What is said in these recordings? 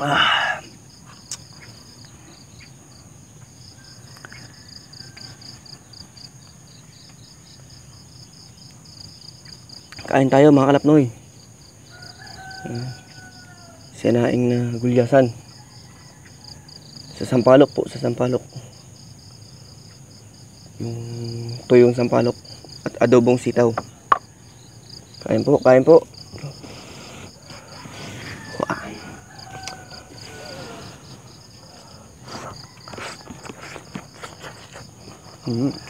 Ah. Kain tayo mga kalapnoy. Uh, sinaing na gulyasan. Sa sampalok po, sa sampalok. Yung tuyong sampalok at adobong sitaw. Kain po, kain po. Mm.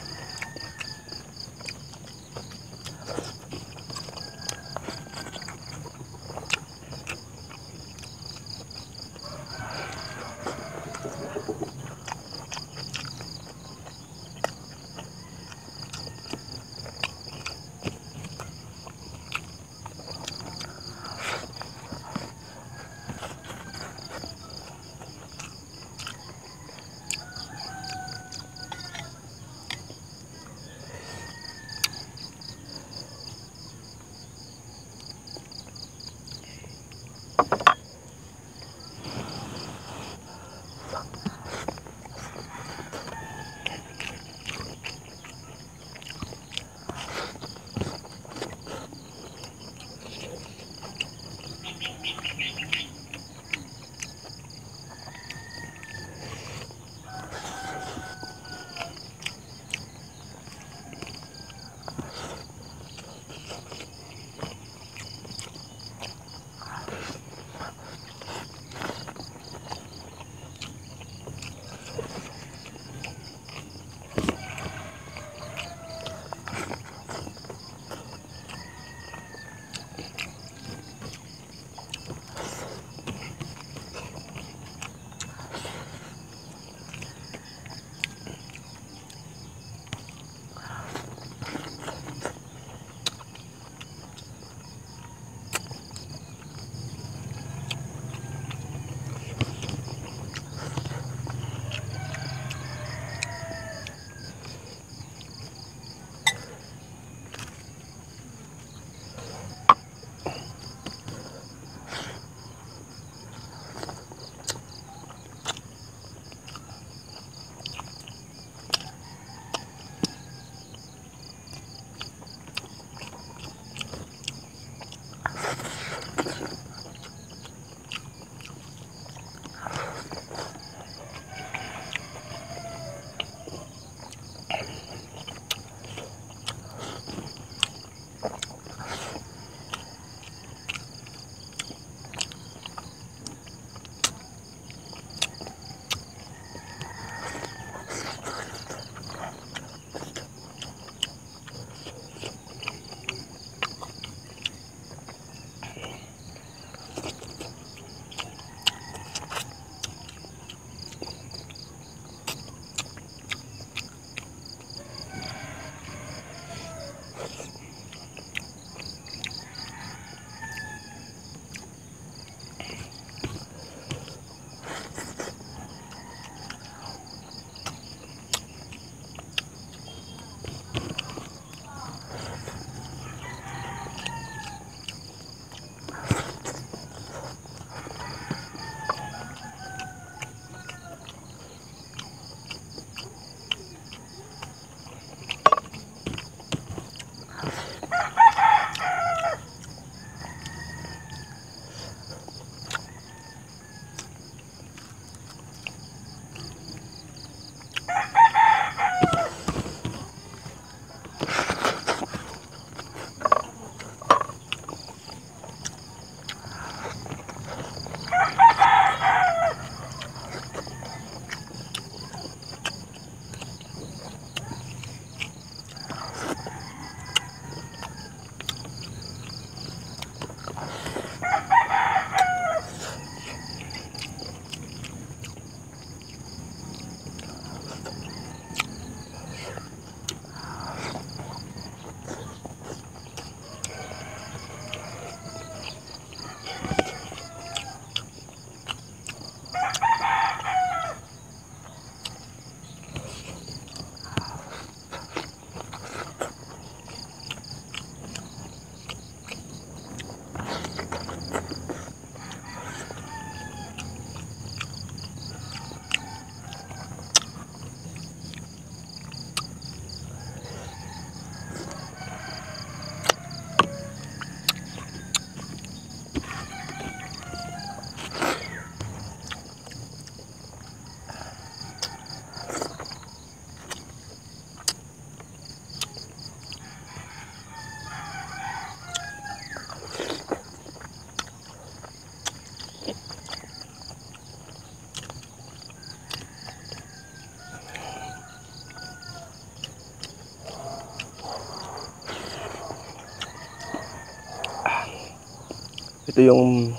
Ito yung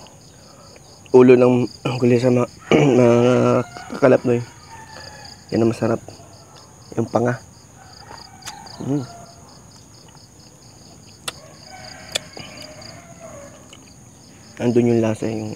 ulo ng gulay sa mga, mga kakalap no. Yan ang masarap. Yung panga. Mm. Andun yung lasa yung